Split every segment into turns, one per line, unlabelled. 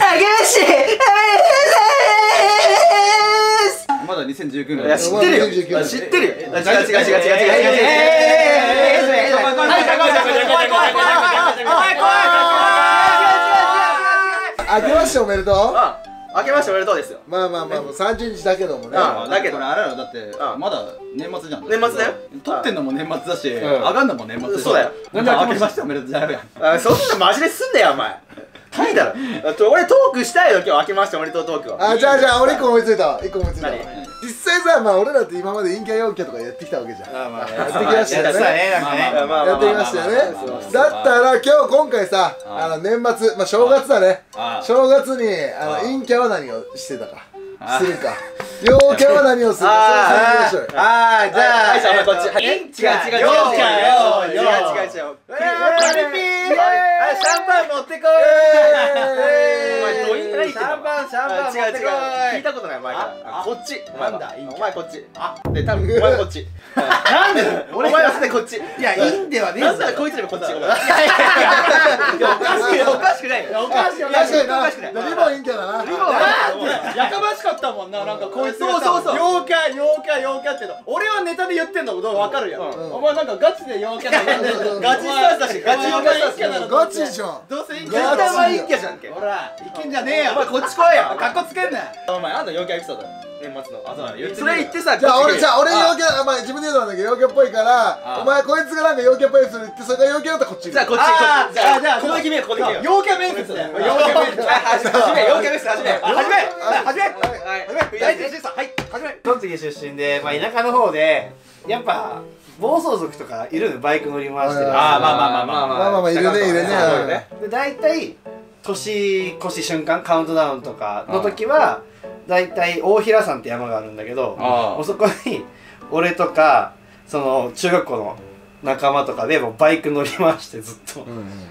あげまして
まだ2019年。
いや知ってるよ。
2019年。
知ってるよ。違う違う違う違う違う違う。違う
怖い怖い怖い怖い怖い
あけましておめでとう
あ明けましておめでとうですよ
まあまあまあもう30日だけどもね
あだけど
これあれやろだって
うん
まだ年末じゃん
年末だよ
撮ってんのも年末だし
ん
上がんのも年末でしょ
そうだよ
なんで明けましておめでとうじゃないやん
あそんなマジですんだよお前いいだろ。俺トークしたいよ今日。明けましておめでとうトークは。
あじゃあじゃあ俺一個思いついたわ。一個思いついたわ。
何？
実際さまあ俺らって今まで陰キャ陽キャとかやってきたわけじゃん。
あまあ
やってきましたよね。やってきましたよね。だったら今日今回さあの年末まあ正月だね。
あ
正月にあの
あ
陰キャは何をしてたか。
あ
するか陽キャは何をするか
あーじゃあ
はいじゃあこっちはい
え
違う違う違う違う。違う違う
パリピーシャンパン持ってこい
お前どういう何言ってんの
シャンパンシャンパン持ってこい
違う違う聞いたことないお前から
あ
あこっちお前
なんだいいん
お前こっちあで多分お前こっち
なんで
お前はすでにこっち
いやいいんではねえぞ
なんならこいつらもこっちごめん
いやいやいやいやおかしいよ
おかしくないよ
おかしいおかしい
確かにな
おかしくない
リボン陰キャだな
やかましかったもんななんかこいつ
そうそうそう。
陽キャ陽キャ陽キャっての。俺はネタで言ってんの分かるやん。
ん。
お前なんかガチで陽キャだ
そうそうそう
ガチスタンスだし。ガチ陽キャだし
ガチじゃん。
どうせ陰キャだ
お前陰キャじゃん。け
ほらいけんじゃねえよ。
お前こっち来いよ。
かっこつけんなよ。
お前あんの陽キャエピソード年末のあそうなの
言ってみろ
それ言ってさ
じゃあ俺じゃあ俺
あ
陽なんだけど陽キャっぽいから
あ
お前こいつがなんか陽キャっぽいやつ言ってそれが陽キャだったらこっち
じゃあこっち
あー
こっちじゃあ
あじゃあ
ここで決めようここで決めよう
陽キャ面接だよ。陽キャ面接
始め陽キャです始め始め
始め。
始め。はい。
大体さはい。始め栃木出身でまあ田舎の方でやっぱ暴走族とかい。るのバイク乗り回してる
あ
ーまあまあまあまあ
まあまあまあい。るねい。るね
そうね
で大体年越し瞬間カウントダウンとかの時は大体大平山って山があるんだけど
ああ
もうそこに俺とかその中学校の仲間とかでもうバイク乗り回してずっと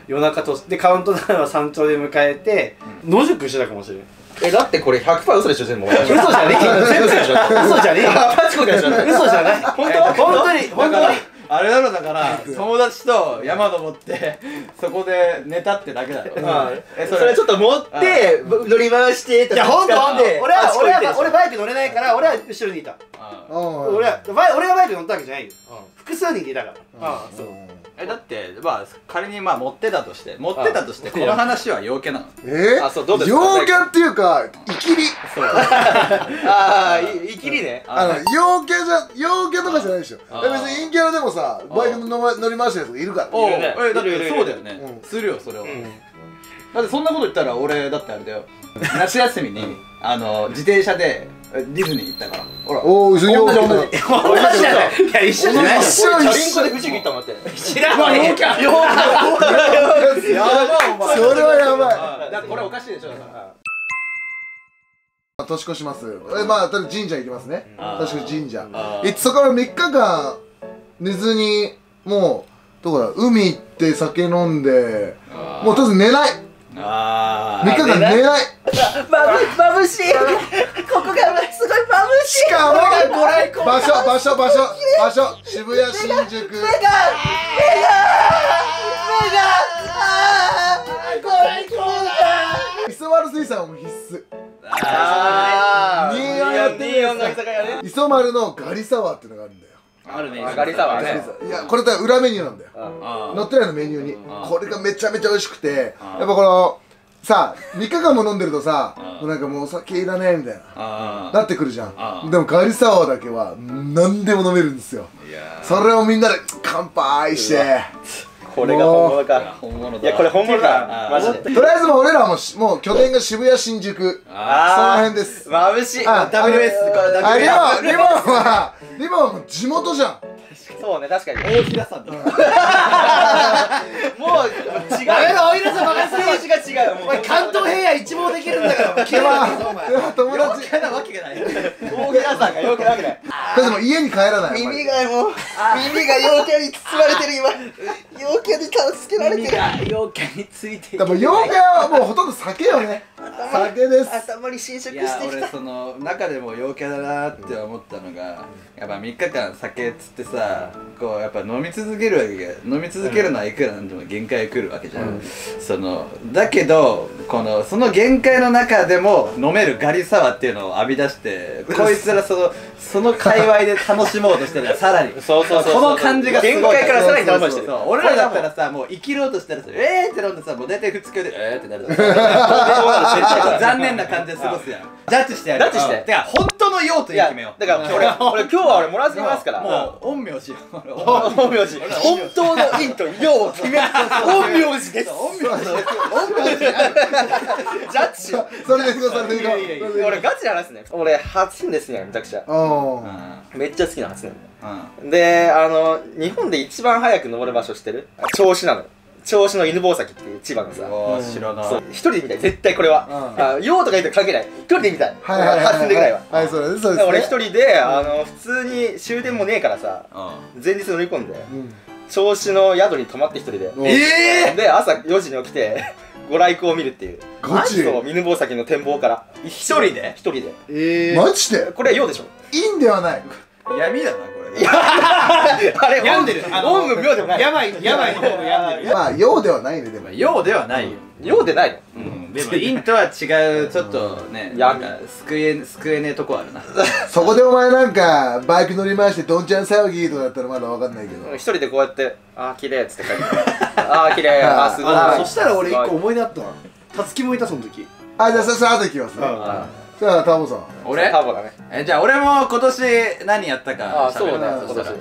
夜中とでカウントダウンは山頂で迎えて野宿してたかもしれない
えだってこれ100%嘘でしょ全部
嘘じゃねえ
嘘
じゃねえよ。
パチコでしょ。
嘘じゃない。本当？本当に本当に
あれだろだから友達と山登って そこで寝たってだけだろえ
それ。ちょっと持って乗り回して
いや本当本当。俺は俺はバイク乗れないから俺は後ろにいた。
うん。
俺はバイ俺がバイク乗ったわけじゃないよ。複数人でいたから。ああそう。
えだってまあ仮にまあ持ってたとして持ってたとしてこの話は陽キャなの？
え
あそうどうですか？
陽キャっていうかイキリ。
ああいきりね。
あの陽キャじゃ陽キャとかじゃないでしょ。別に陰キャラでもさバイクの乗り回してるやつがいるから
おう。
いるね。
えだっ
いるいるいる。
てそうだよね。
うん。
するよそれは。だってそんなこと言ったら俺だってあれだよ。夏休みにあの自転車でディズニー行ったから。ほら。
おお陽キャ
同じ。
だ
同じじゃないいや一緒じゃない
一緒
俺チャ
一緒
リンコで富士行ったもんだって。
知らない
陽キャ
陽キャ
やばお前
それはやばい。
だからこれおかしいでしょだから。
年越します。えまあとりあえず神社行きますね。
あー
確かに神社。えそこから3日間寝ずにもうどこだ海行って酒飲んでもうとりあえず寝ない。
あ
3日間寝ない。
まぶしい。ここがすごいまぶし
しかも場所場所場所場所渋谷新宿。
目が目がご来光だ
磯丸水産はもう必須。
あ
ー。24やってるやつ
24の居酒屋ね
磯丸のガリサワーっていうのがあるんだよ
あるね。
上がりさはね
いやこれだ裏メニューなんだよ。
あ
乗ってないのメニューに。これがめちゃめちゃ美味しくて。やっぱこのさ3日間も飲んでるとさなんかもうお酒いらねえみたいな。
あ
なってくるじゃん。でもガリサワーだけは何でも飲めるんですよ。それをみんなで乾杯して
これが本物か。
本物だ。
いやこれ本物だ。マジで。
とりあえずもう俺らもしもう拠点が渋谷新宿。その
あ
辺です。
眩しい。
あ
WS これ
あリ
WS
ボンリボンはリボン地元じゃん
そうね確かに。
大平さんだ。
もう違う。
ダメだおいらさん
が違うもう
お前関東平野一望できるんだから
では。友達
なわけがない。
大平さんが陽キャなわけない
だってもう家に帰らない
耳がもう耳が陽キャに包まれてる今。陽キャに助けられてる。
が陽キャについて
でも陽キャはもうほとんど酒よね酒です。
頭に侵食
いや俺その中でも陽キャだなって思ったのがやっぱ3日間酒っつってさこうやっぱ飲み続けるわけが飲み続けるのはいくらなんでも限界来るわけじゃん、そのだけどこのその限界の中でも飲めるガリサワっていうのを浴び出してこいつらそのその界隈で楽しもうとしてる。さらに。
そうそうそう
この感じがすごい。
限界からさらに楽しみしてる
俺らだったらさもう生きろうとしたらさえーって飲んでさもう大体2日でえーってなる 残念な感じで過ごすやん。ジャッジしてやる
ジャッジして。
てか本当の用途
い
決めよう。
だから俺俺今日は俺もらってきますから。
もう陰陽師よ
本名字 本当の陰と陽を決める。本名字です。
陰陽師
ジャッジしよ
それでいこう。それでいこう
俺ガチで話すね。俺初音ですねめちゃくちゃ。
うん
めっちゃ好きな初音
うん。
であの日本で一番早く登る場所知ってる？銚子なのよ銚子の犬吠埼っていう千葉のさ
知らない。
一人で見たい。絶対これは。
うん。
あ陽とか言って関係ない。一人で見たい。
はいはいはい
初音ぐらいは。
はいそうですそうです
俺一人であの普通に終電もねえからさ前日乗り込んで
うん。
銚子の宿に泊まって一人で。
お
え
で朝4時に起きて ご来光を見るっていう。
ガチ？
そう犬吠埼の展望から。
一人で？
一人で。
え
マジで？
これは陽でしょ。
いいんではない。
闇だなこ れ
あれ
病んでる。あの
オウム病でもない。
病病の方の病んでる。
まあ用ではないねでも。
陽ではないよ。
陽でない。の
うん。でも陰とは違うちょっとねなんか救え救えねえとこあるな。
そこでお前なんかバイク乗り回してどんちゃん騒ぎとかだったらまだわかんないけど。
一人でこうやって「あー綺麗っつって帰って あー綺麗あー。すごい。
あそしたら俺一個思い出あったわ。たつきもいたその時。
あじゃあそそれ後できますね。
あ
じゃあタモさん。
俺？
ターボだね。
えじゃあ俺も今年何やったか
あーそうね
喋るな
今年。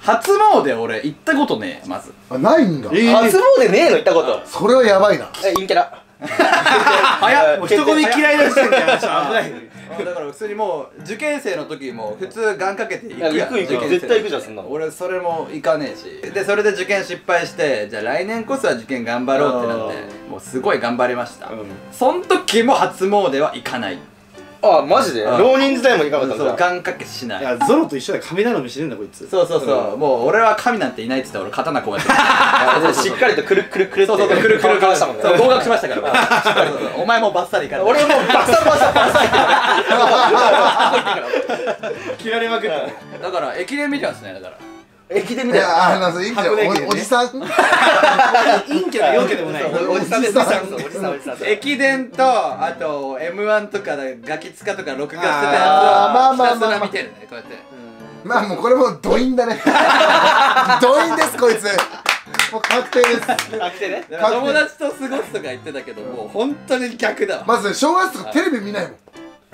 初詣俺行ったことねえまず。
あないんだ。
えー
初詣ねえの行ったこと。
それはやばいな。
え陰キャラ。
早っ
もう人混み嫌いな時点で私危ない
だから普通にもう受験生の時も普通願かけて行くやん
行く行く
受験生。
絶対行くじゃんそんなの。
俺それも行かねえし。でそれで受験失敗してじゃあ来年こそは受験頑張ろうってなってもうすごい頑張りました、そん時も初詣は行かない
あマジで？
うん。
浪人時代も行かなかった
そう
んだ
願掛けしない。
いやゾロと一緒だよ雷のしてるんだこいつ。
そうそうそう、もう俺は神なんていないっつって俺刀こ うやって
あしっかりとくるくるくるって
そうそうそう。くるくるくる
かわしたもんね。
そう合格しましたから俺そうそうそうお前もバッサリいかれた
俺もうバッサバサバサ
切られまくった
だから駅伝見てますねだから
い
駅で見たよ。
やあのそういいんじゃん
箱根駅伝ね。
おおじさん？
陰キャで陽キャでもない。
おおじさんです。おじさん。おじさんおじさん。
駅伝とあと m 1とかでガキ使とか録画してたやつを
あーまあまあまあ
ひたすら見てるねこうやって。
まあもうこれもうドインだね。ドインですこいつ。もう確定です。
あ来てね
友達と過ごすとか言ってたけどもう本当に逆だわ。
まず正月とかテレビ見ないもん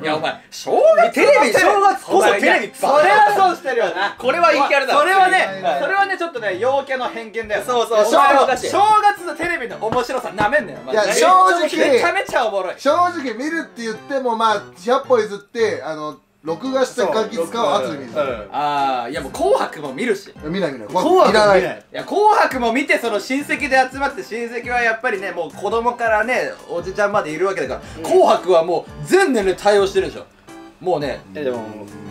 いやお前正月
テレビ正月こそテレビ
それはそうしてるよな
これは陰キャラだ
それはね
はい。
それはねちょっとね陽キャの偏見だよ
そうそう正月
正月のテレビの面白さなめんなよ
いや正直
めちゃめちゃおもろい。
正直見るって言ってもまあ100歩譲ってあの録画したガキ使う後で見る
ああいやもう紅白も見るし。
見ない見ない。
紅白
いらない。
見ない。
いや紅白も見てその親戚で集まって親戚はやっぱりねもう子供からねおじちゃんまでいるわけだから、紅白はもう全年齢対応してるでしょ。もうね。
えでも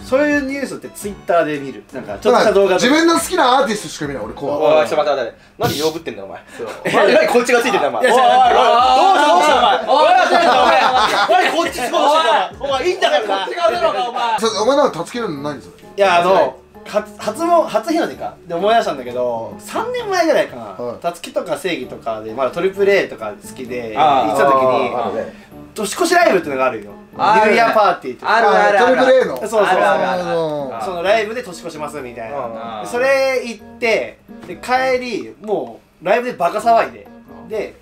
そういうニュースってツイッターで見る。なんかちょっとした動画
自分の好きなアーティストしか見ない俺こ
おいちょっと待って待って。何呼ぶってんだよお前。
そう。
何何こっちがついてんだよお前。おいおいおい
あー
どうしたどうしたお前。
おい
前何こっちつこうだお前おいいいんだからな。
こっち側だろうがお前
うそお前なんか助けるの何それ？
いやあの初初も初日の出か。で思い出したんだけど3年前ぐらいか
は
ないたつきとか正義とかでまだトリプル A とか好きで行ってた時に年越しライブっていうのがあるよ。ニューイヤーパーティーって
あるあるある。
トリプル A の？
そうそう
あるあるある
あの
そのライブで年越しますみたい
うん。
なでそれ行ってで帰りもうライブでバカ騒いで。で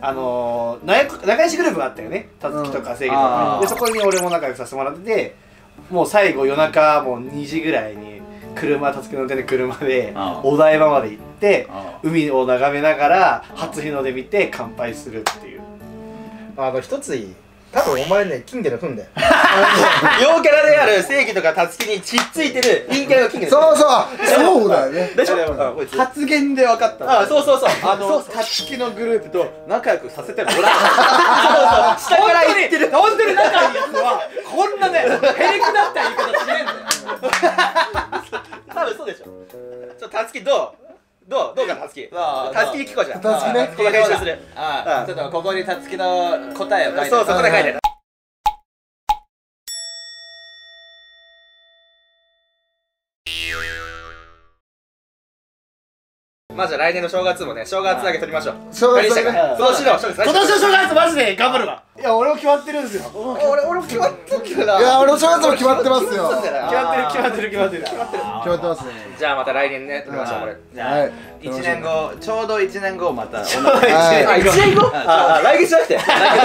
あのー、仲仲良しグループがあったよね。たつきとか正義と
あー。
かでそこに俺も仲良くさせてもらっててもう最後夜中もう2時ぐらいに車たつきの運転で車でお台場まで行って
あ
海を眺めながら初日の出見て乾杯するっていう。
あの一ついい多分お前ね金での踏んだよ。
陽キャラである正義とかたつきにちっついてる陰キャラがキング
そうそう。そうだよね。
発言で分かった
あそうそうそう。
あのたつきのグループと仲良くさせてる俺
そうそう。下から言ってる。
本当に仲いいやつはこんなねへりくだった言い方しねえんだよ。
多分そうでしょ。ちょたつきどう？どうどうかたつき。たつきに聞こうじゃん。
たつきね。
ここが編集する
ああちょっとここにたつきの答えを書いて。
そうそこで書いてまあじゃあ来年の正月もね正月だけ取りましょう。
正月だけ。
今年の正月
今年の正月マジで頑張るわ。いや俺も決まってるんですよ。
俺俺も決まってるけどない
や俺の正月も決まってますよ。決
決まってんだよな
決まってる決まってる。決まってる
まってますね。
じゃあまた来年ね取りましょうこれ。
じゃあ、
はい
1年後ちょうど1年後また。同じ
はい。
あ一年後？来月じゃなくて。来